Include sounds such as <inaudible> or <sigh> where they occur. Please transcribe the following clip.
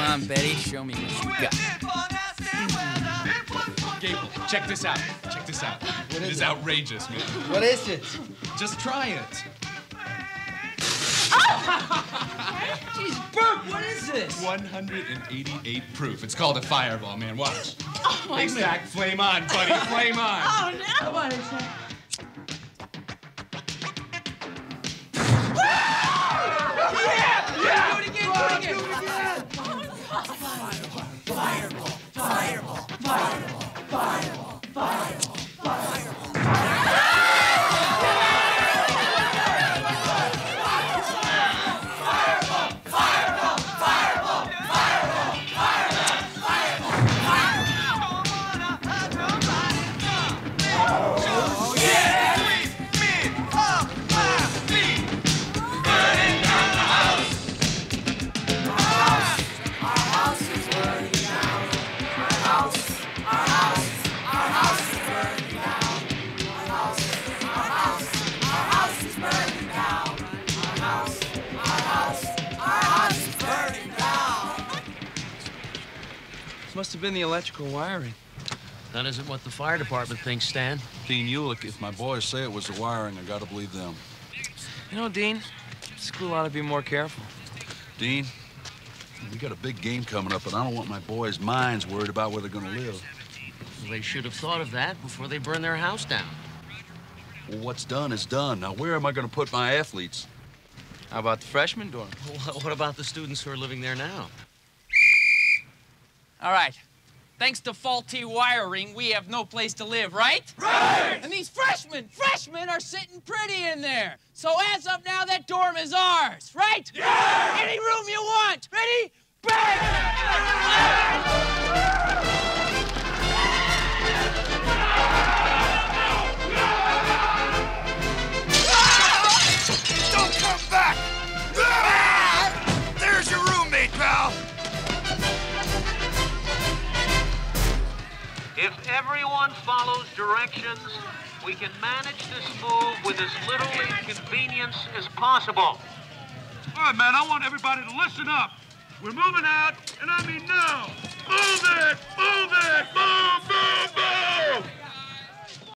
on, Betty. Show me what you got. Gable, check this out. Check this out. What it is is it? outrageous, man. What is it? Just try it. <laughs> Jeez, Burke, what is this? 188 proof. It's called a fireball, man. Watch. Oh, my exact. Flame on, buddy. Flame on. <laughs> Oh, no. What is that? Yeah! Again. This must have been the electrical wiring. That isn't what the fire department thinks, Stan. Dean Ulich, if my boys say it was the wiring, I gotta believe them. You know, Dean, school ought to be more careful. Dean, we got a big game coming up, and I don't want my boys' minds worried about where they're gonna live. Well, they should have thought of that before they burned their house down. Well, what's done is done. Now, where am I gonna put my athletes? How about the freshman dorm? Well, <laughs> What about the students who are living there now? All right. Thanks to faulty wiring, we have no place to live, right? Right! And these freshmen, freshmen are sitting pretty in there. So as of now, that dorm is ours, right? Yeah! Any room you want. Ready? Bang! Don't If everyone follows directions, we can manage this move with as little inconvenience as possible. All right, man, I want everybody to listen up. We're moving out, and I mean now. Move